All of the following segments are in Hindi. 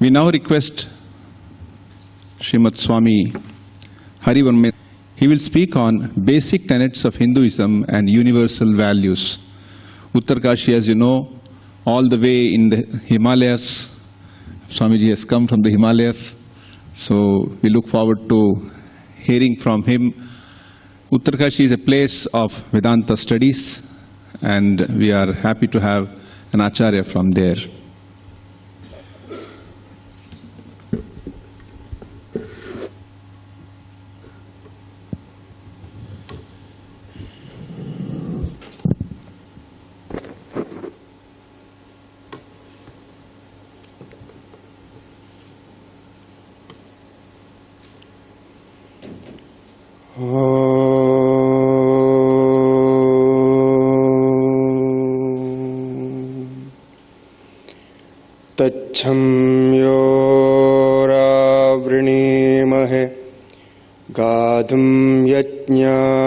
We now request Srimad Swami Harivarma. He will speak on basic tenets of Hinduism and universal values. Uttarkashi, as you know, all the way in the Himalayas. Swamiji has come from the Himalayas. So we look forward to hearing from him. Uttarkashi is a place of Vedanta studies, and we are happy to have an Acharya from there.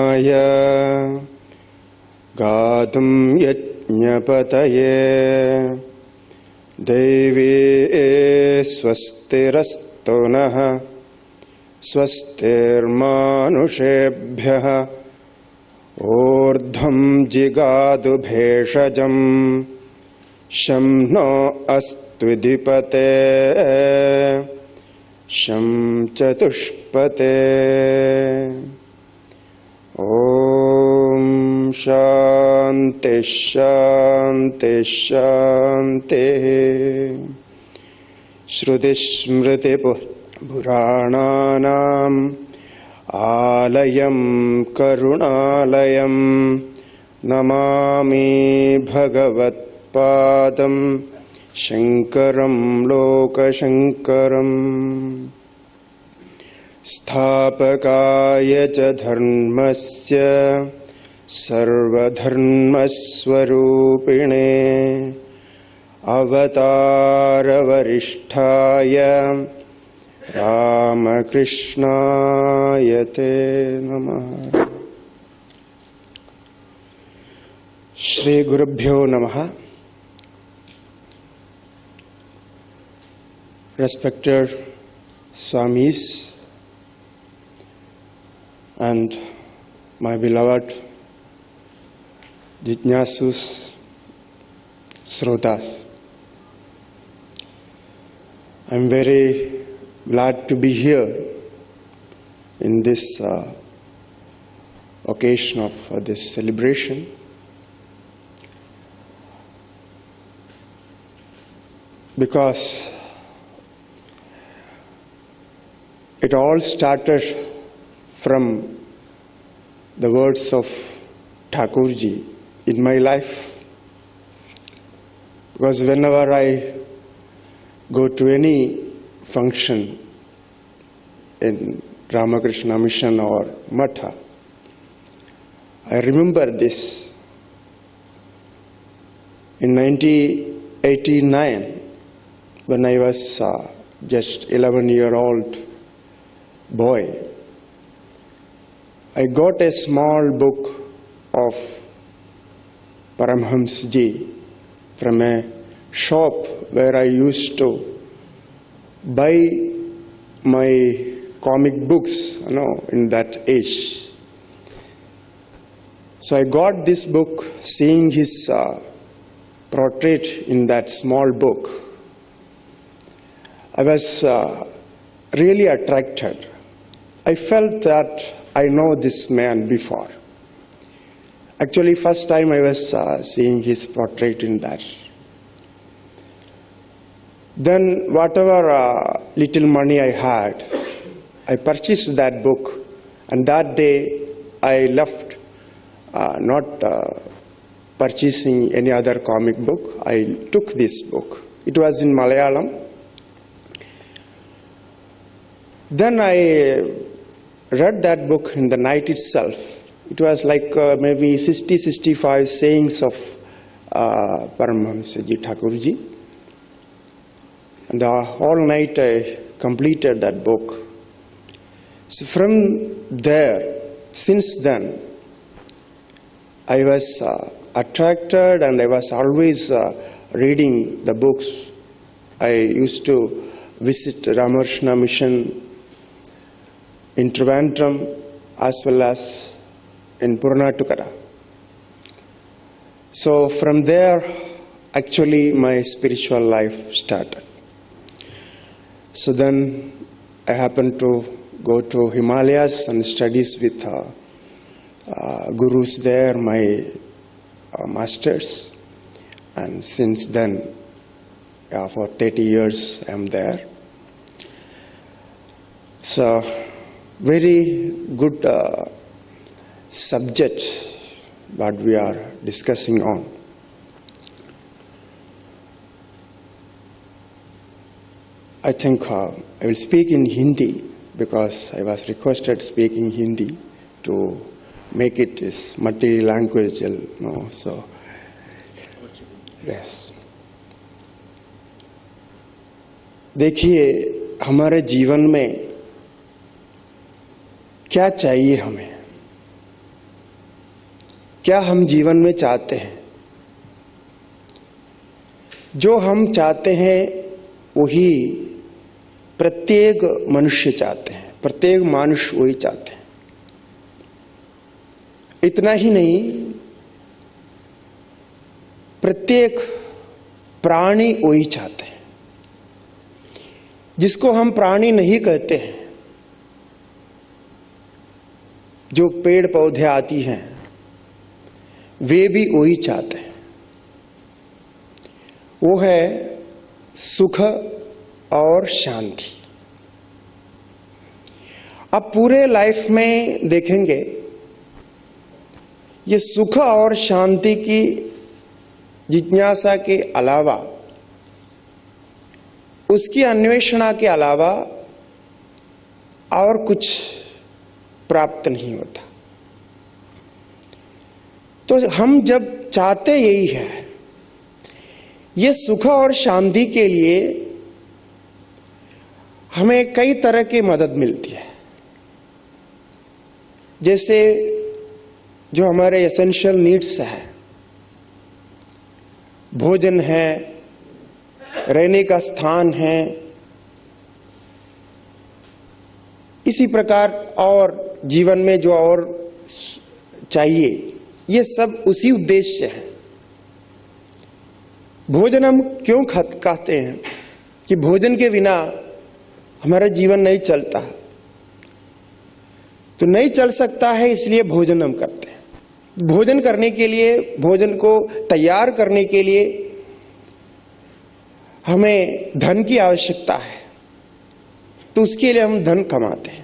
यज्ञाय गातुं यज्ञपतये दैवे स्वस्तिरस्तु नः स्वस्तिर्मानुषेभ्यः ऊर्ध्वं शं नो अस्त्विधिपते शं चतुष्पते ॐ शान्ति शान्ति शान्तिः। श्रुतिस्मृतिपुराणानाम् आलयं करुणालयं नमामि भगवत्पादं शङ्करं लोकशङ्करम् स्थापकाय च धर्मस्य सर्वधर्मस्वरूपिणे अवतारवरिष्ठाय रामकृष्णाय ते नमः। श्रीगुरुभ्यो नमः। Respected swamis and my beloved jitnasus srotas i'm very glad to be here in this uh, occasion of uh, this celebration. Because it all started from the words of Thakurji in my life. Because whenever I go to any function in Ramakrishna Mission or Matha, I remember this. In 1989, when I was uh, just 11 year old boy, I got a small book of Paramhamsji from a shop where I used to buy my comic books, you know, in that age. So I got this book, seeing his uh, portrait in that small book. I was uh, really attracted. I felt that I know this man before. Actually, first time I was uh, seeing his portrait in that. Then, whatever uh, little money I had, I purchased that book, and that day I left uh, not uh, purchasing any other comic book. I took this book. It was in Malayalam. Then I read that book in the night itself. It was like uh, maybe 60 65 sayings of uh, Paramahamsaji Thakurji. And the whole night I completed that book. So from there, since then, I was uh, attracted and I was always uh, reading the books. I used to visit Ramarshna mission in Trivandrum as well as in Puranatukara. So from there, actually, my spiritual life started. So then I happened to go to Himalayas and studies with uh, uh, gurus there, my uh, masters. And since then, yeah, for 30 years, I'm there. So, very good uh, subject what we are discussing on. I think uh, I will speak in Hindi because I was requested speaking Hindi to make it is multi language, you know, so yes. देखिए हमारे जीवन में क्या चाहिए हमें? क्या हम जीवन में चाहते हैं? जो हम चाहते हैं, वही प्रत्येक मनुष्य चाहते हैं, प्रत्येक मनुष्य वही चाहते हैं। इतना ही नहीं, प्रत्येक प्राणी वही चाहते हैं। जिसको हम प्राणी नहीं कहते हैं जो पेड़ पौधे आती हैं, वे भी वही चाहते हैं। वो है सुख और शांति। अब पूरे लाइफ में देखेंगे, ये सुख और शांति की जिज्ञासा के अलावा, उसकी अन्वेषणा के अलावा और कुछ प्राप्त नहीं होता। तो हम जब चाहते यही है, ये सुख और शांति के लिए हमें कई तरह की मदद मिलती है। जैसे जो हमारे एसेंशियल नीड्स है, भोजन है, रहने का स्थान है, इसी प्रकार और जीवन में जो और चाहिए, ये सब उसी उद्देश्य से है। भोजन हम क्यों कहते हैं कि भोजन के बिना हमारा जीवन नहीं चलता। तो नहीं चल सकता है, इसलिए भोजन हम करते हैं। भोजन करने के लिए, भोजन को तैयार करने के लिए हमें धन की आवश्यकता है। तो उसके लिए हम धन कमाते हैं।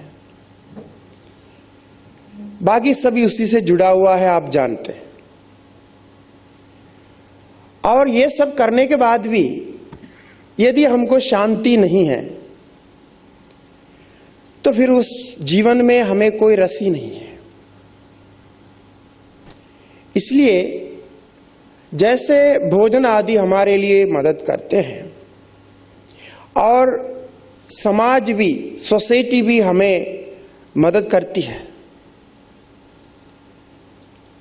बाकी सभी उसी से जुड़ा हुआ है, आप जानते हैं। और ये सब करने के बाद भी यदि हमको शांति नहीं है तो फिर उस जीवन में हमें कोई रस नहीं है। इसलिए जैसे भोजन आदि हमारे लिए मदद करते हैं, और समाज भी, सोसाइटी भी हमें मदद करती है।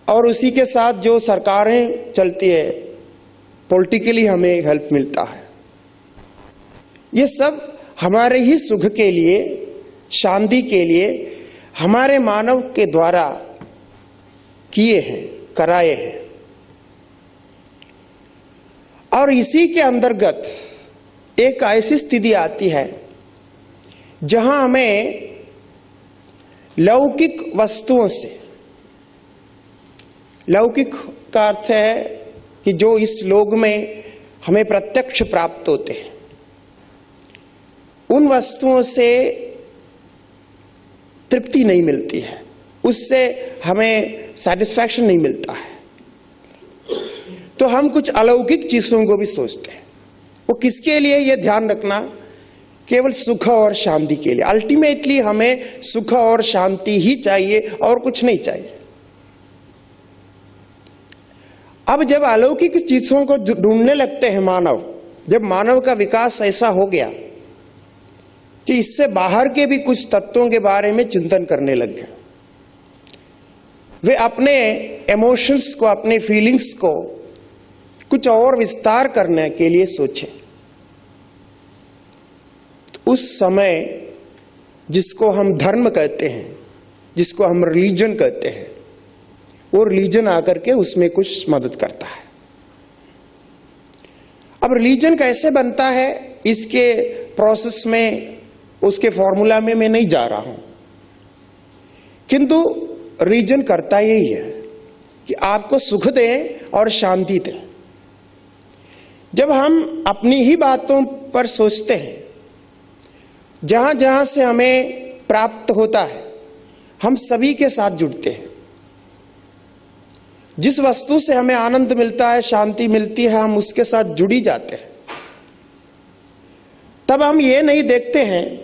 और उसी के साथ जो सरकारें चलती है पॉलिटिकली हमें हेल्प मिलता है। ये सब हमारे ही सुख के लिए, शांति के लिए, हमारे मानव के द्वारा किए हैं, कराए हैं। और इसी के अंतर्गत एक ऐसी स्थिति आती है, जहाँ हमें लौकिक वस्तुओं से लौकिक का अर्थ है कि जो इस लोक में हमें प्रत्यक्ष प्राप्त होते हैं, उन वस्तुओं से तृप्ति नहीं मिलती है। उससे हमें सेटिस्फैक्शन नहीं मिलता है। तो हम कुछ अलौकिक चीज़ों को भी सोचते हैं। वो किसके लिए? ये ध्यान रखना, केवल सुख और शांति के लिए। अल्टीमेटली हमें सुख और शांति ही चाहिए और कुछ नहीं चाहिए। अब जब अलौकिक चीज़ों को ढूँढने लगते हैं मानव, जब मानव का विकास ऐसा हो गया कि इससे बाहर के भी कुछ तत्वों के बारे में चिंतन करने लग गए। वे अपने इमोशंस को, अपने फीलिंग्स को कुछ और विस्तार करने के लिए सोचे। तो उस समय जिसको हम धर्म कहते हैं, जिसको हम रिलीजन कहते हैं वो रिलीजन आकर के उसमें कुछ मदद करता है। अब रिलीजन कैसे बनता है, इसके प्रोसेस में, उसके फॉर्मूला में मैं नहीं जा रहा हूँ। किंतु रिलीजन करता यही है कि आपको सुख दे और शांति दे। जब हम अपनी ही बातों पर सोचते हैं जहाँ जहाँ से हमें प्राप्त होता है, हम सभी के साथ जुड़ते हैं। जिस वस्तु से हमें आनंद मिलता है, शांति मिलती है, हम उसके साथ जुड़ी जाते हैं। तब हम ये नहीं देखते हैं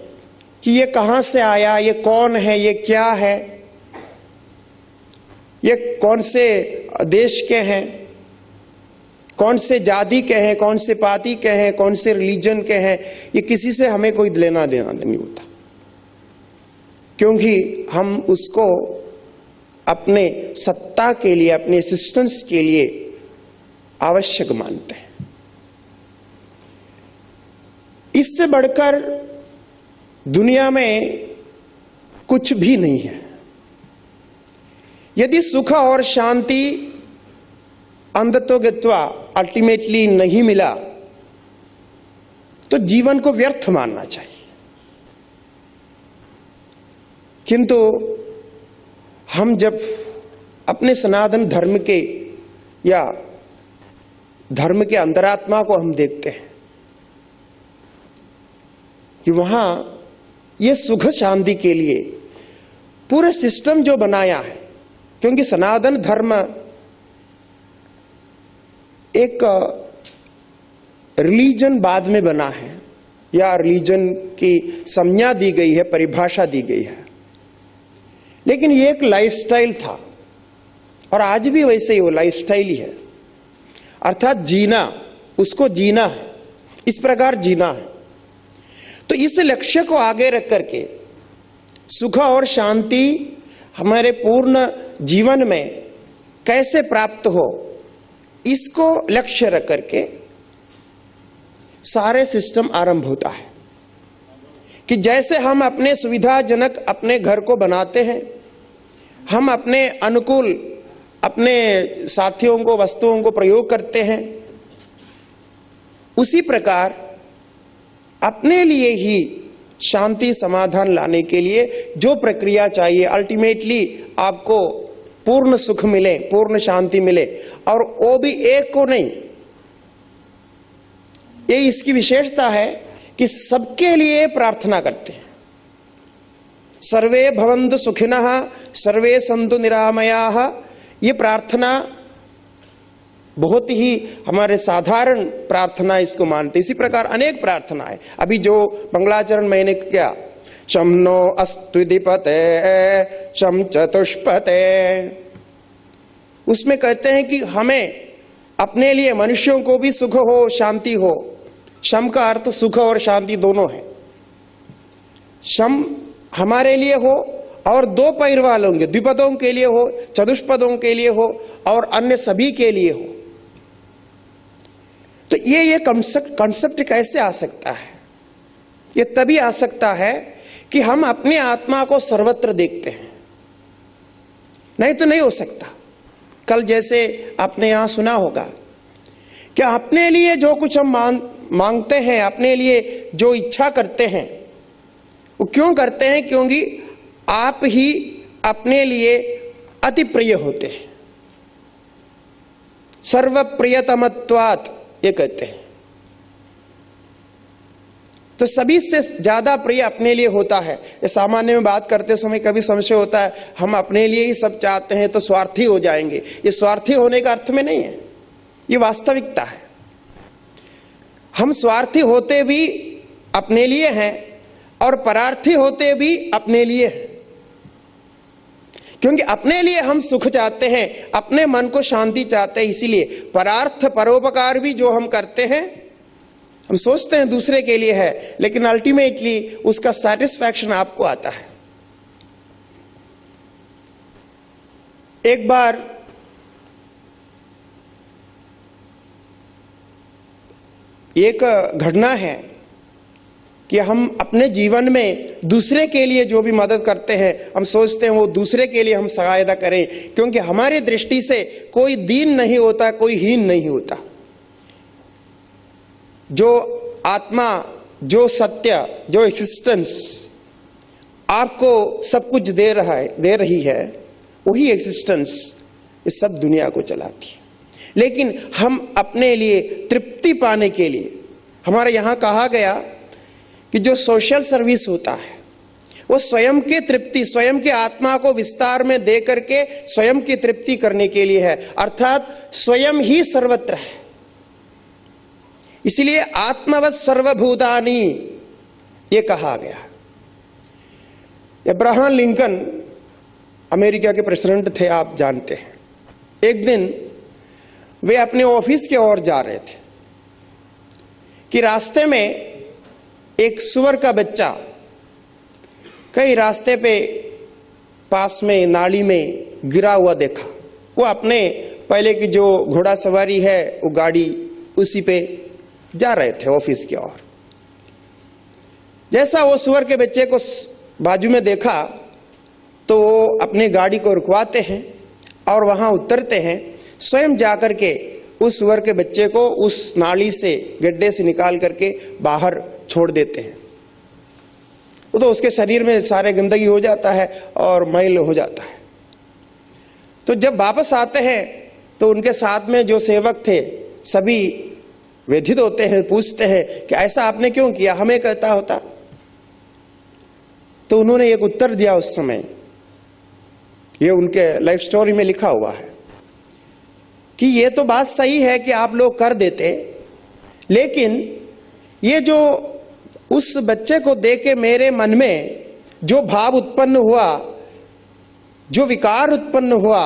कि ये कहाँ से आया, ये कौन है, ये क्या है, ये कौन से देश के हैं, कौन से जाति के हैं, कौन से पाति के हैं, कौन से रिलीजन के हैं, ये किसी से हमें कोई लेना देना नहीं होता। क्योंकि हम उसको अपने सत्ता के लिए, अपने असिस्टेंस के लिए आवश्यक मानते हैं। इससे बढ़कर दुनिया में कुछ भी नहीं है। यदि सुख और शांति अंधत्वगत्वा अल्टीमेटली नहीं मिला तो जीवन को व्यर्थ मानना चाहिए। किंतु हम जब अपने सनातन धर्म के या धर्म के अंतरात्मा को हम देखते हैं, कि वहाँ ये सुख शांति के लिए पूरे सिस्टम जो बनाया है, क्योंकि सनातन धर्म एक रिलीजन बाद में बना है, या रिलीजन की संज्ञा दी गई है, परिभाषा दी गई है। लेकिन ये एक लाइफस्टाइल था। और आज भी वैसे ही वो लाइफस्टाइल ही है। अर्थात जीना, उसको जीना है। इस प्रकार जीना है। तो इस लक्ष्य को आगे रख करके सुख और शांति हमारे पूर्ण जीवन में कैसे प्राप्त हो, इसको लक्ष्य रख करके सारे सिस्टम आरंभ होता है। कि जैसे हम अपने सुविधाजनक अपने घर को बनाते हैं, हम अपने अनुकूल अपने साथियों को, वस्तुओं को प्रयोग करते हैं, उसी प्रकार अपने लिए ही शांति समाधान लाने के लिए जो प्रक्रिया चाहिए अल्टीमेटली आपको पूर्ण सुख मिले, पूर्ण शांति मिले, और वो भी एक को नहीं। ये इसकी विशेषता है कि सबके लिए प्रार्थना करते हैं। सर्वे भवंतु सुखिन, सर्वे संतु निरामया। ये प्रार्थना बहुत ही हमारे साधारण प्रार्थना इसको मानते इसी प्रकार अनेक प्रार्थना है। अभी जो मंगलाचरण मैंने किया शम नो अस्तुदिपते शम चतुष्पते। उसमें कहते हैं कि हमें अपने लिए मनुष्यों को भी सुख हो, शांति हो। शम का अर्थ सुख और शांति दोनों है। शम हमारे लिए हो और दो पैर वालों के द्विपदों के लिए हो, चतुष्पदों के लिए हो और अन्य सभी के लिए हो। तो ये ये कंसेप्ट कैसे आ सकता है? ये तभी आ सकता है कि हम अपनी आत्मा को सर्वत्र देखते हैं। नहीं तो नहीं हो सकता। कल जैसे आपने यहाँ सुना होगा कि अपने लिए जो कुछ हम मांग मांगते हैं, अपने लिए जो इच्छा करते हैं। वो क्यों करते हैं? क्योंकि आप ही अपने लिए अति प्रिय होते हैं। सर्व प्रियतमत्वात ये कहते हैं। तो सभी से ज़्यादा प्रिय अपने लिए होता है। ये सामान्य में बात करते समय कभी संशय होता है, हम अपने लिए ही सब चाहते हैं तो स्वार्थी हो जाएँगे। ये स्वार्थी होने का अर्थ में नहीं है। ये वास्तविकता है। हम स्वार्थी होते भी अपने लिए हैं और परार्थी होते भी अपने लिए हैं। क्योंकि अपने लिए हम सुख चाहते हैं, अपने मन को शांति चाहते हैं, इसीलिए परार्थ परोपकार भी जो हम करते हैं, हम सोचते हैं दूसरे के लिए है, लेकिन अल्टीमेटली उसका सेटिस्फैक्शन आपको आता है। एक बार एक घटना है कि हम अपने जीवन में दूसरे के लिए जो भी मदद करते हैं, हम सोचते हैं वो दूसरे के लिए हम सहायता करें, क्योंकि हमारी दृष्टि से कोई दीन नहीं होता, कोई हीन नहीं होता। जो आत्मा, जो सत्य, जो एक्सिस्टेंस आपको सब कुछ दे रहा है, दे रही है, वही एक्सिस्टेंस इस सब दुनिया को चलाती है। लेकिन हम अपने लिए तृप्ति पाने के लिए, हमारे यहाँ कहा गया कि जो सोशल सर्विस होता है, वो स्वयं के तृप्ति, स्वयं के आत्मा को विस्तार में दे करके स्वयं की तृप्ति करने के लिए है। अर्थात स्वयं ही सर्वत्र है। इसलिए आत्मवत सर्वभूतानी, ये कहा गया। अब्राहम लिंकन अमेरिका के प्रेसिडेंट थे, आप जानते हैं। एक दिन वे अपने ऑफ़िस के ओर जा रहे थे। कि रास्ते में एक सुअर का बच्चा कई रास्ते पे पास में, नाली में गिरा हुआ देखा। वो अपने पहले की जो घोड़ा सवारी है, वो गाड़ी उसी पे जा रहे थे ऑफ़िस की ओर। जैसा वो सुअर के बच्चे को बाजू में देखा तो वो अपनी गाड़ी को रुकवाते हैं और वहाँ उतरते हैं। स्वयं जाकर के उस सुअर के बच्चे को उस नाली से, गड्ढे से निकाल करके बाहर छोड़ देते हैं। वो तो उसके शरीर में सारे गंदगी हो जाता है और मैल हो जाता है। तो जब वापस आते हैं तो उनके साथ में जो सेवक थे, सभी व्यथित होते हैं, पूछते हैं कि ऐसा आपने क्यों किया? हमें कहता होता। तो उन्होंने एक उत्तर दिया उस समय। ये उनके लाइफ स्टोरी में लिखा हुआ है। कि ये तो बात सही है कि आप लोग कर देते, लेकिन ये जो उस बच्चे को देख के मेरे मन में जो भाव उत्पन्न हुआ, जो विकार उत्पन्न हुआ,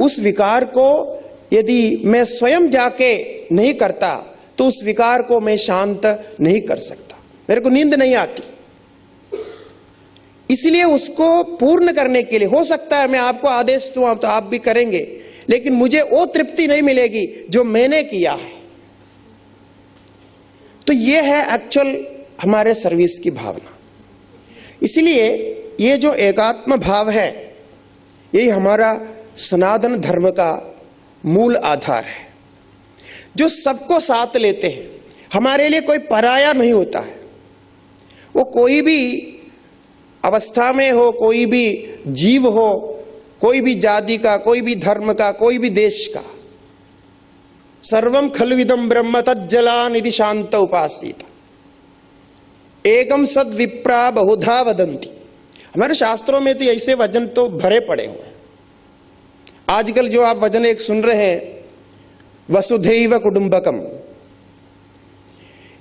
उस विकार को यदि मैं स्वयं जाके नहीं करता तो उस विकार को मैं शांत नहीं कर सकता। मेरे को नींद नहीं आती। इसलिए उसको पूर्ण करने के लिए, हो सकता है मैं आपको आदेश दूँ तो आप भी करेंगे लेकिन मुझे वो तृप्ति नहीं मिलेगी जो मैंने किया है। तो ये है एक्चुअल हमारे सर्विस की भावना। इसलिए ये जो एकात्म भाव है, यही हमारा सनातन धर्म का मूल आधार है। जो सबको साथ लेते हैं, हमारे लिए कोई पराया नहीं होता है। वो कोई भी अवस्था में हो, कोई भी जीव हो कोई भी जाति का, कोई भी धर्म का, कोई भी देश का। सर्वम खलविदम ब्रह्म तज्जला निधि शांत उपासित। एकम सद विप्रा बहुधा वदंती हमारे शास्त्रों में तो ऐसे वज़न तो भरे पड़े हुए हैं। आजकल जो आप वज़न एक सुन रहे हैं, वसुधैव कुटुंबकम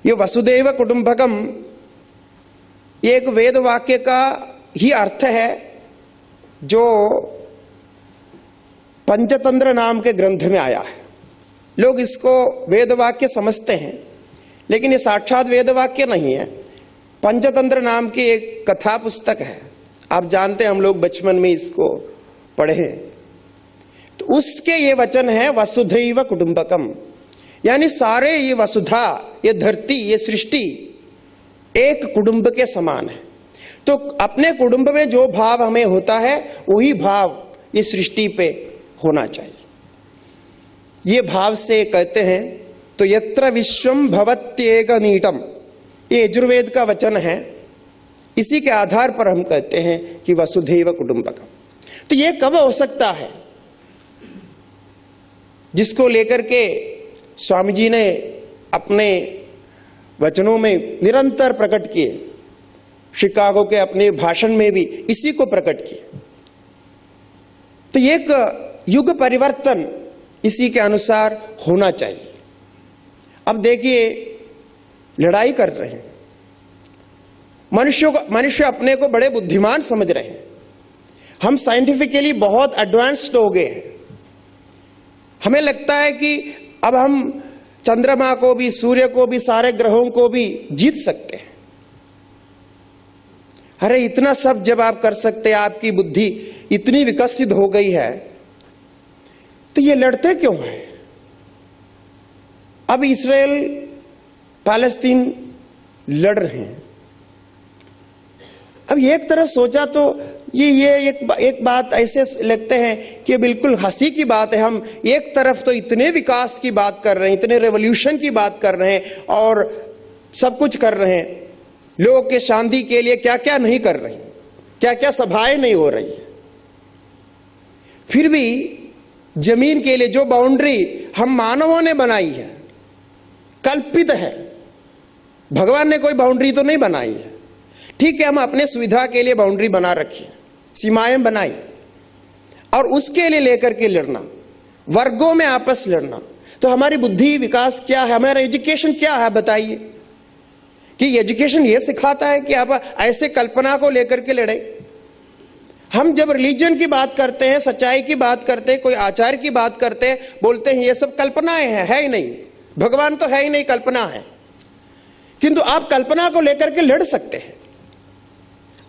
ये वसुदेव कुटुंबकम एक वेद वाक्य का ही अर्थ है, जो पंचतंत्र नाम के ग्रंथ में आया है। लोग इसको वेद वाक्य समझते हैं, लेकिन ये साक्षात वेद वाक्य नहीं है। पंचतंत्र नाम की एक कथा पुस्तक है। आप जानते हैं, हम लोग बचपन में इसको पढ़े तो उसके ये वचन है, वसुधैव कुटुंबकम। यानी सारे ये वसुधा, ये धरती, ये सृष्टि एक कुटुंब के समान है। तो अपने कुटुंब में जो भाव हमें होता है, वही भाव इस सृष्टि पे होना चाहिए। ये भाव से कहते हैं तो यत्र विश्वम भवत्येक नीटम ये यजुर्वेद का वचन है। इसी के आधार पर हम कहते हैं कि वसुधैव कुटुंबकम। तो ये कब हो सकता है? जिसको लेकर के स्वामी जी ने अपने वचनों में निरंतर प्रकट किए, शिकागो के अपने भाषण में भी इसी को प्रकट किए। तो एक युग परिवर्तन इसी के अनुसार होना चाहिए। अब देखिए, लड़ाई कर रहे हैं। मनुष्यों को मनुष्य अपने को बड़े बुद्धिमान समझ रहे हैं। हम साइंटिफिकली बहुत एडवांस्ड हो गए हैं। हमें लगता है कि अब हम चंद्रमा को भी, सूर्य को भी, सारे ग्रहों को भी जीत सकते हैं। अरे, इतना सब जब आप कर सकते हैं, आपकी बुद्धि इतनी विकसित हो गई है तो ये लड़ते क्यों हैं? अब इसराइल, पैलेस्तीन लड़ रहे हैं। अब एक तरह सोचा तो ये ये एक एक बात ऐसे लगते हैं कि बिल्कुल हँसी की बात है। हम एक तरफ़ तो इतने विकास की बात कर रहे हैं, इतने रेवोल्यूशन की बात कर रहे हैं और सब कुछ कर रहे हैं। लोगों के शांति के लिए क्या क्या नहीं कर रही क्या क्या सभाएँ नहीं हो रही। है फिर भी ज़मीन के लिए जो बाउंड्री हम मानवों ने बनाई है, कल्पित है, भगवान ने कोई बाउंड्री तो नहीं बनाई है। ठीक है, हम अपने सुविधा के लिए बाउंड्री बना रखी है, सीमाएँ बनाई, और उसके लिए लेकर के लड़ना, वर्गों में आपस लड़ना। तो हमारी बुद्धि विकास क्या है, हमारा एजुकेशन क्या है बताइए कि एजुकेशन ये सिखाता है कि आप ऐसे कल्पना को लेकर के लड़े। हम जब रिलीजन की बात करते हैं, सच्चाई की बात करते हैं, कोई आचार की बात करते हैं, बोलते हैं, ये सब कल्पनाएँ हैं, है ही नहीं। भगवान तो है ही नहीं, कल्पना है। किंतु आप कल्पना को लेकर के लड़ सकते हैं।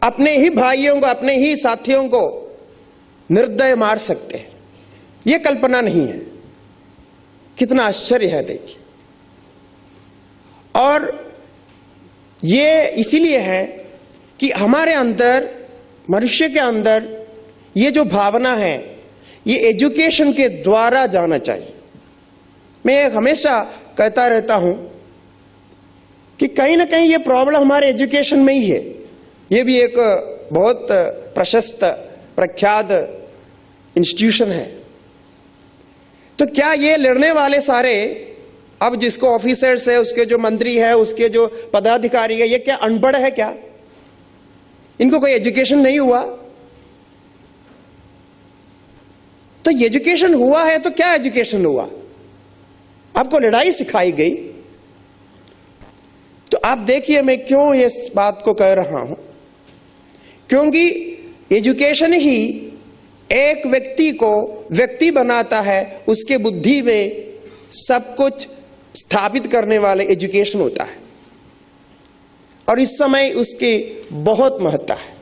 अपने ही भाइयों को, अपने ही साथियों को निर्दय मार सकते हैं। यह कल्पना नहीं है। कितना आश्चर्य है, देखिए। और ये इसीलिए है कि हमारे अंदर मनुष्य के अंदर ये जो भावना है, ये एजुकेशन के द्वारा जाना चाहिए। मैं हमेशा कहता रहता हूँ कि कहीं ना कहीं ये प्रॉब्लम हमारे एजुकेशन में ही है। ये भी एक बहुत प्रशस्त, प्रख्यात इंस्टीट्यूशन है। तो क्या ये लड़ने वाले सारे, अब जिसको ऑफिसर्स है, उसके जो मंत्री है, उसके जो पदाधिकारी है, ये क्या अनपढ़ है क्या? इनको कोई एजुकेशन नहीं हुआ। तो एजुकेशन हुआ है तो क्या एजुकेशन हुआ? आपको लड़ाई सिखाई गई। तो आप देखिए मैं क्यों इस बात को कह रहा हूँ। क्योंकि एजुकेशन ही एक व्यक्ति को व्यक्ति बनाता है, उसके बुद्धि में सब कुछ स्थापित करने वाले एजुकेशन होता है। और इस समय उसकी बहुत महत्ता है।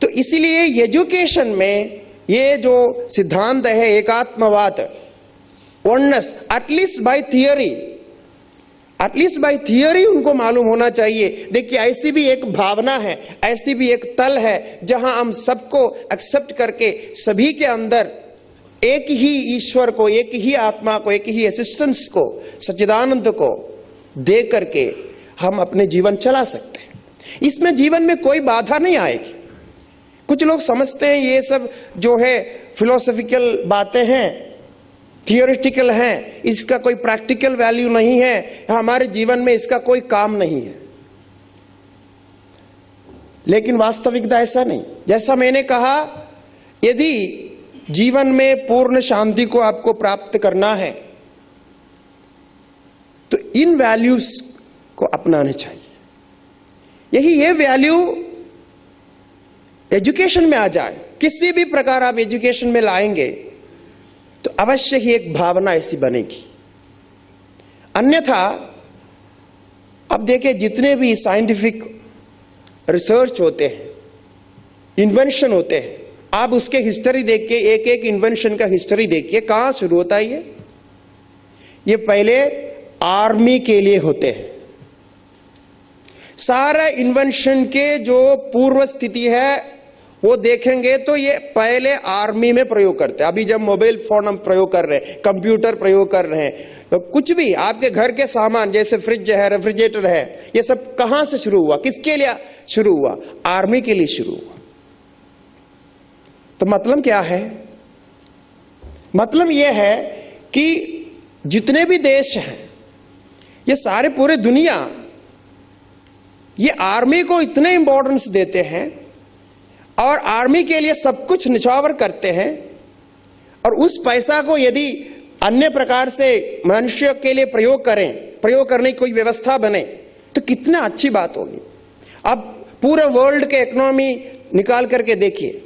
तो इसलिए एजुकेशन में ये जो सिद्धांत है, एकात्मवाद once at least by theory at least by theory उनको मालूम होना चाहिए। देखिए, ऐसी भी एक भावना है, ऐसी भी एक तल है, जहाँ हम सबको एक्सेप्ट करके सभी के अंदर एक ही ईश्वर को, एक ही आत्मा को, एक ही असिस्टेंस को, सच्चिदानंद को दे करके हम अपने जीवन चला सकते हैं। इसमें जीवन में कोई बाधा नहीं आएगी। कुछ लोग समझते हैं ये सब जो है फिलोसफिकल बातें हैं थियोरिटिकल हैं, इसका कोई प्रैक्टिकल वैल्यू नहीं है, हमारे जीवन में इसका कोई काम नहीं है। लेकिन वास्तविकता ऐसा नहीं। जैसा मैंने कहा, यदि जीवन में पूर्ण शांति को आपको प्राप्त करना है इन वैल्यूज़ को अपनाने चाहिए। यही ये वैल्यू एजुकेशन में आ जाए। किसी भी प्रकार आप एजुकेशन में लाएँगे तो अवश्य ही एक भावना ऐसी बनेगी। अन्यथा अब देखिए जितने भी साइंटिफिक रिसर्च होते हैं इन्वेंशन होते हैं, आप उसके हिस्ट्री देख के एक एक इन्वेंशन का हिस्ट्री देखिए, कहाँ शुरू होता है ये? ये पहले आर्मी के लिए होते हैं। सारा इन्वेंशन के जो पूर्व स्थिति है, वो देखेंगे तो ये पहले आर्मी में प्रयोग करते हैं। अभी जब मोबाइल फ़ोन हम प्रयोग कर रहे हैं, कंप्यूटर प्रयोग कर रहे हैं तो कुछ भी, आपके घर के सामान, जैसे फ्रिज है, रेफ्रिजरेटर है, ये सब कहाँ से शुरू हुआ? किसके लिए शुरू हुआ? आर्मी के लिए शुरू हुआ। तो मतलब क्या है? मतलब यह है कि जितने भी देश हैं ये सारे पूरे दुनिया, ये आर्मी को इतने इंपॉर्टेंस देते हैं और आर्मी के लिए सब कुछ निछावर करते हैं और उस पैसा को यदि अन्य प्रकार से मनुष्य के लिए प्रयोग करें, प्रयोग करने की कोई व्यवस्था बने तो कितना अच्छी बात होगी। अब पूरे वर्ल्ड के इकोनॉमी निकाल करके देखिए,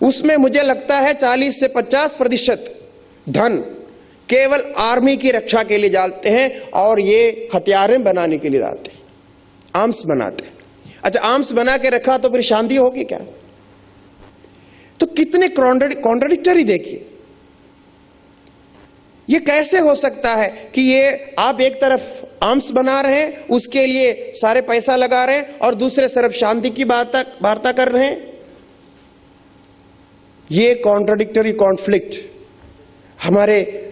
उसमें मुझे लगता है 40 से 50 प्रतिशत धन केवल आर्मी की रक्षा के लिए जाते हैं और ये हथियारें बनाने के लिए डालते हैं। आर्म्स बनाते हैं। अच्छा आर्म्स बना के रखा तो फिर शांति होगी क्या? तो कितने कॉन्ट्रडिक्टरी देखिए। ये कैसे हो सकता है कि ये आप एक तरफ़ आर्म्स बना रहे हैं, उसके लिए सारे पैसा लगा रहे हैं और दूसरे तरफ़ शांति की वार्ता कर रहे हैं? ये कॉन्ट्राडिक्टरी कॉन्फ्लिक्ट हमारे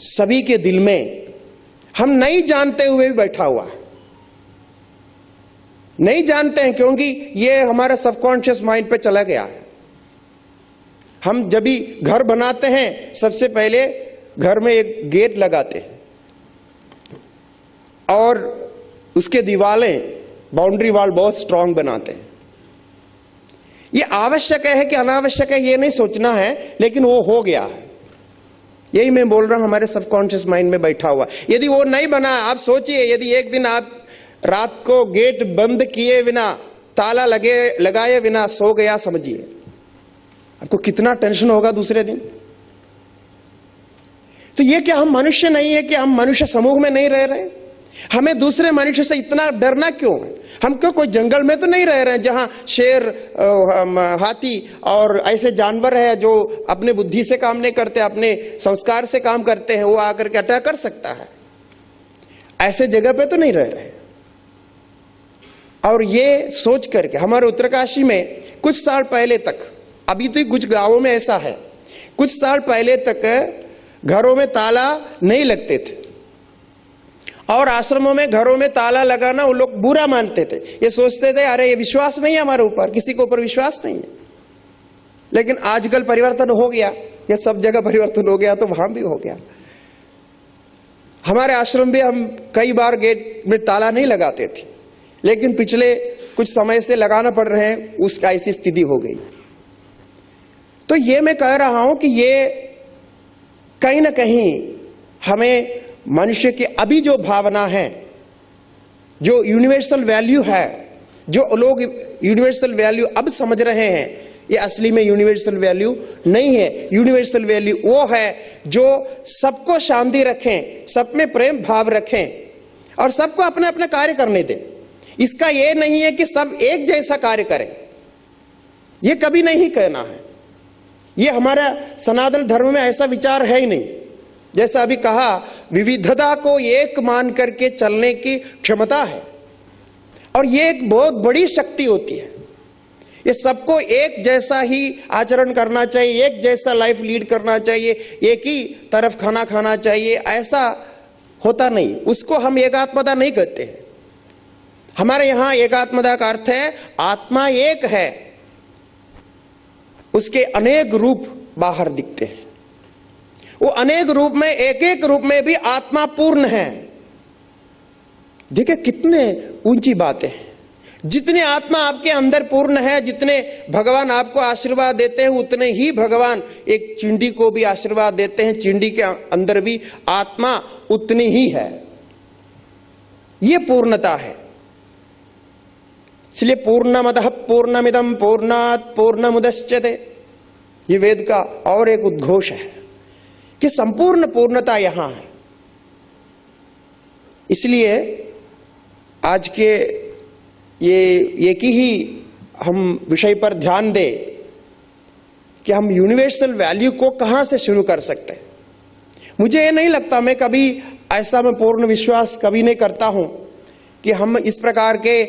सभी के दिल में हम नहीं जानते हुए भी बैठा हुआ है। नहीं जानते हैं क्योंकि ये हमारा सबकॉन्शियस माइंड पे चला गया है। हम जब भी घर बनाते हैं, सबसे पहले घर में एक गेट लगाते हैं और उसके दीवारें बाउंड्री वाल बहुत स्ट्रांग बनाते हैं। ये आवश्यक है कि अनावश्यक है, ये नहीं सोचना है, लेकिन वो हो गया है। यही मैं बोल रहा हूँ, हमारे सबकॉन्शियस माइंड में बैठा हुआ। यदि वो नहीं बना, आप सोचिए, यदि एक दिन आप रात को गेट बंद किए बिना, ताला लगे, लगाए बिना सो गया, समझिए। आपको कितना टेंशन होगा दूसरे दिन? तो ये क्या हम मनुष्य नहीं है कि हम मनुष्य समूह में नहीं रह रहे? हमें दूसरे मनुष्य से इतना डरना क्यों? है हम क्यों कोई जंगल में तो नहीं रह रहे हैं जहाँ शेर हाथी और ऐसे जानवर है जो अपने बुद्धि से काम नहीं करते, अपने संस्कार से काम करते हैं, वो आकर के अटैक कर सकता है? ऐसे जगह पे तो नहीं रह रहे। और ये सोच करके, हमारे उत्तरकाशी में कुछ साल पहले तक, अभी तो कुछ गाँवों में ऐसा है, कुछ साल पहले तक घरों में ताला नहीं लगते थे। और आश्रमों में, घरों में ताला लगाना, वो लोग बुरा मानते थे। ये सोचते थे, अरे, ये विश्वास नहीं है हमारे ऊपर, किसी के ऊपर विश्वास नहीं है। लेकिन आजकल परिवर्तन हो गया। ये सब जगह परिवर्तन हो गया तो वहाँ भी हो गया। हमारे आश्रम भी हम कई बार गेट में ताला नहीं लगाते थे। लेकिन पिछले कुछ समय से लगाना पड़ रहे हैं, उसका ऐसी स्थिति हो गई। तो ये मैं कह रहा हूँ कि ये कहीं ना कहीं हमें मनुष्य की अभी जो भावना है, जो यूनिवर्सल वैल्यू है, जो लोग यूनिवर्सल वैल्यू अब समझ रहे हैं, ये असली में यूनिवर्सल वैल्यू नहीं है। यूनिवर्सल वैल्यू वो है जो सबको शांति रखें, सब में प्रेम भाव रखें और सबको अपने अपने कार्य करने दें। इसका यह नहीं है कि सब एक जैसा कार्य करें। यह कभी नहीं कहना है। यह हमारा सनातन धर्म में ऐसा विचार है ही नहीं। जैसा अभी कहा, विविधता को एक मान करके चलने की क्षमता है। और यह एक बहुत बड़ी शक्ति होती है। ये सबको एक जैसा ही आचरण करना चाहिए, एक जैसा लाइफ लीड करना चाहिए, एक ही तरफ़ खाना खाना चाहिए, ऐसा होता नहीं। उसको हम एकात्मता नहीं कहते हैं। हमारे यहाँ एकात्मता का अर्थ है, आत्मा एक है। उसके अनेक रूप बाहर दिखते हैं। वो अनेक रूप में एक एक रूप में भी आत्मा पूर्ण है। देखिए कितने ऊँची बातें हैं। जितने आत्मा आपके अंदर पूर्ण है, जितने भगवान आपको आशीर्वाद देते हैं, उतने ही भगवान एक चिंडी को भी आशीर्वाद देते हैं, चिंडी के अंदर भी आत्मा उतनी ही है। यह पूर्णता है। इसलिए पूर्णमद पूर्णमिदम पूर्णात पूर्णमुदश्चते। ये वेद का और एक उद्घोष है। कि संपूर्ण पूर्णता यहाँ है। इसलिए आज के ये एक ही हम विषय पर ध्यान दें कि हम यूनिवर्सल वैल्यू को कहाँ से शुरू कर सकते हैं। मुझे ये नहीं लगता मैं कभी ऐसा मैं पूर्ण विश्वास कभी नहीं करता हूँ कि हम इस प्रकार के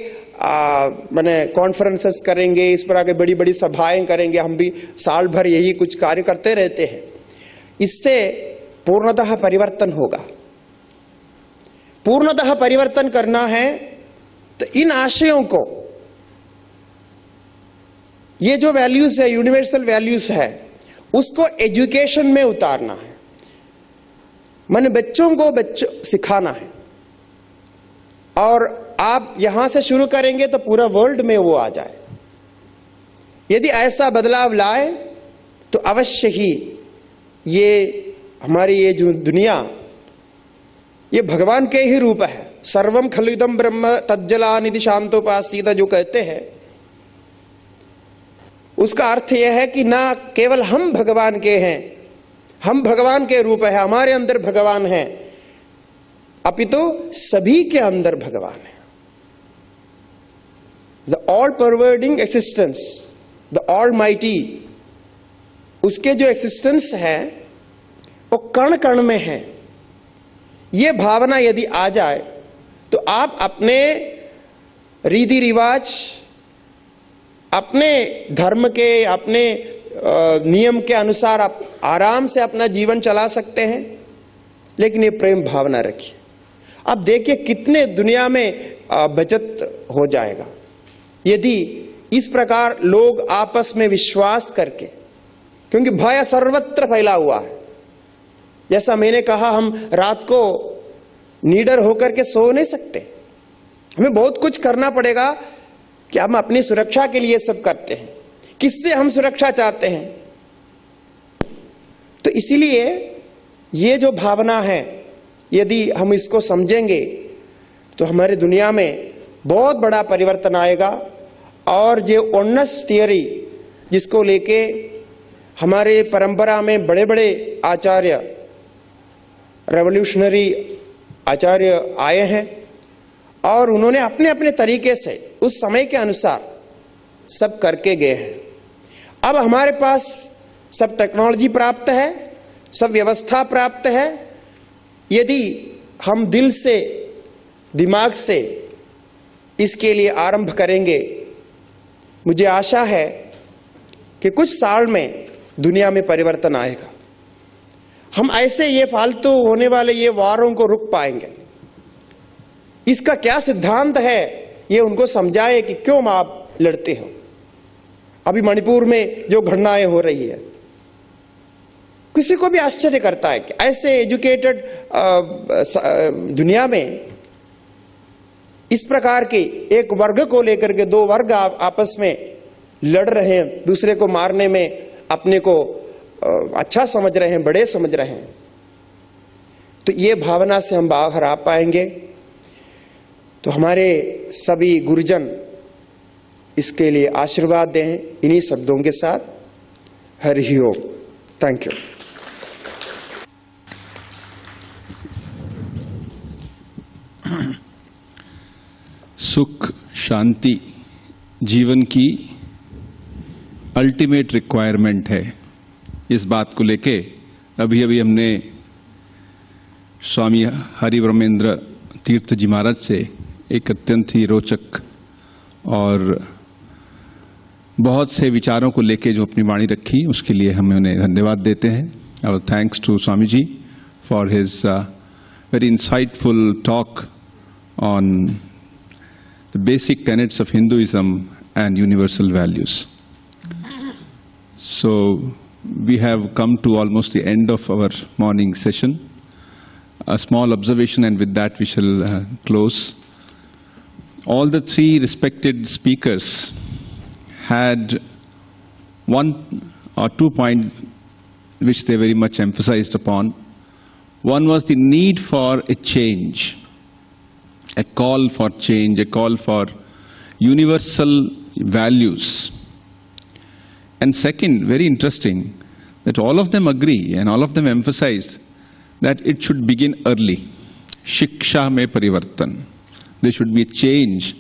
मैंने कॉन्फ्रेंसेस करेंगे, इस प्रकार की बड़ी बड़ी सभाएँ करेंगे, हम भी साल भर यही कुछ कार्य करते रहते हैं। इससे पूर्णतः परिवर्तन होगा। पूर्णतः परिवर्तन करना है तो इन आशयों को, ये जो वैल्यूज़ है यूनिवर्सल वैल्यूज़ है, उसको एजुकेशन में उतारना है। मैंने बच्चों को बच्चों, सिखाना है। और आप यहाँ से शुरू करेंगे तो पूरा वर्ल्ड में वो आ जाए। यदि ऐसा बदलाव लाए तो अवश्य ही ये हमारी ये जो दुनिया, ये भगवान के ही रूप है। सर्वम खलुदम ब्रह्म तज्जला निधि शांतोपासीता जो कहते हैं। उसका अर्थ यह है कि ना केवल हम भगवान के हैं, हम भगवान के रूप है, हमारे अंदर भगवान है, अपितु तो सभी के अंदर भगवान है। The all pervading existence the all mighty उसके जो एक्सिस्टेंस है, वो कण कण में है। ये भावना यदि आ जाए तो आप अपने रीति रिवाज, अपने धर्म के, अपने नियम के अनुसार आप आराम से अपना जीवन चला सकते हैं, लेकिन ये प्रेम भावना रखिए। आप देखिए कितने दुनिया में बचत हो जाएगा। यदि इस प्रकार लोग आपस में विश्वास करके क्योंकि भय सर्वत्र फैला हुआ है। जैसा मैंने कहा, हम रात को नीडर होकर के सो नहीं सकते। हमें बहुत कुछ करना पड़ेगा कि हम अपनी सुरक्षा के लिए सब करते हैं। किससे हम सुरक्षा चाहते हैं? तो इसीलिए ये जो भावना है, यदि हम इसको समझेंगे तो हमारे दुनिया में बहुत बड़ा परिवर्तन आएगा। और जो ओनस थियरी जिसको लेके हमारे परंपरा में बड़े बड़े आचार्य रेवोल्यूशनरी आचार्य आए हैं और उन्होंने अपने अपने तरीके से, उस समय के अनुसार सब करके गए हैं। अब हमारे पास सब टेक्नोलॉजी प्राप्त है, सब व्यवस्था प्राप्त है। यदि हम दिल से, दिमाग से इसके लिए आरंभ करेंगे, मुझे आशा है कि कुछ साल में दुनिया में परिवर्तन आएगा। हम ऐसे ये फालतू होने वाले ये वारों को रुक पाएँगे। इसका क्या सिद्धांत है? ये उनको समझाए कि क्यों आप लड़ते हो? अभी मणिपुर में जो घटनाएँ हो रही है किसी को भी आश्चर्य करता है कि ऐसे एजुकेटेड दुनिया में इस प्रकार के एक वर्ग को लेकर के दो वर्ग आप, आपस में लड़ रहे हैं दूसरे को मारने में अपने को अच्छा समझ रहे हैं, बड़े समझ रहे हैं। तो ये भावना से हम बाहर आ पाएँगे। तो हमारे सभी गुरुजन इसके लिए आशीर्वाद दें इन्हीं शब्दों के साथ। हरि ओम। थैंक यू सुख, शांति, जीवन की अल्टीमेट रिक्वायरमेंट है इस बात को लेके अभी अभी हमने स्वामी हरि ब्रह्मेंद्र तीर्थ जी महाराज से एक अत्यंत ही रोचक और बहुत से विचारों को लेके जो अपनी वाणी रखी, उसके लिए हम उन्हें धन्यवाद देते हैं और thanks to Swami ji for his very insightful talk on the basic tenets of Hinduism and universal values. So, we have come to almost the end of our morning session. A small observation, and with that, we shall uh, close. All the three respected speakers had one or two points which they very much emphasized upon. One was the need for a change a call for change, a call for universal values. And second, very interesting, that all of them agree and all of them emphasize that it should begin early. Shiksha me parivartan. There should be a change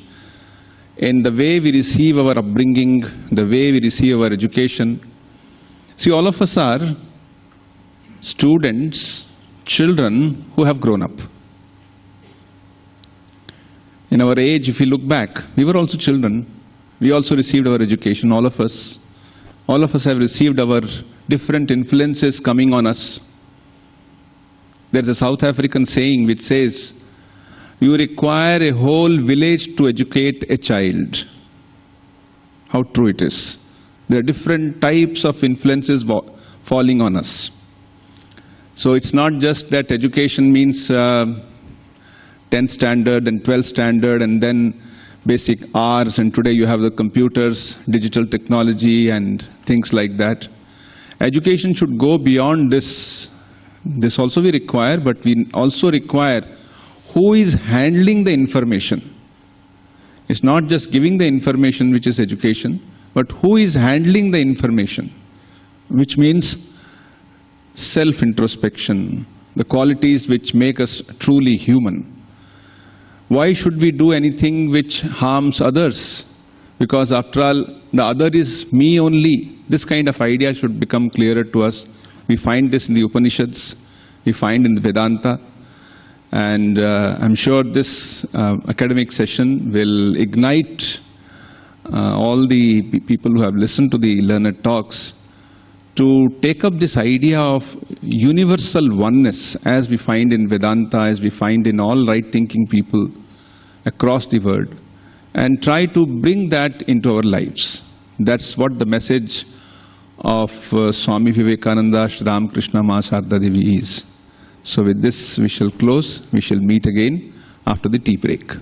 in the way we receive our upbringing, the way we receive our education. See, all of us are students, children who have grown up. In our age, if we look back, we were also children. We also received our education, all of us. All of us have received our different influences coming on us. There's a South African saying which says, You require a whole village to educate a child. How true it is. There are different types of influences falling on us. So it's not just that education means. Uh, 10th standard and 12th standard and then basic R's and today you have the computers, digital technology and things like that. Education should go beyond this. This also we require, but we also require who is handling the information. It's not just giving the information which is education, but who is handling the information, which means self introspection, the qualities which make us truly human why should we do anything which harms others? Because after all, the other is me only. This kind of idea should become clearer to us. We find this in the Upanishads, we find in the Vedanta. And uh, I'm sure this uh, academic session will ignite uh, all the people who have listened to the learned talks to take up this idea of universal oneness as we find in Vedanta, as we find in all right thinking people across the world, and try to bring that into our lives. That's what the message of uh, Swami Vivekananda Shri Ramakrishna Mahasarda Devi is. So, with this, we shall close. We shall meet again after the tea break.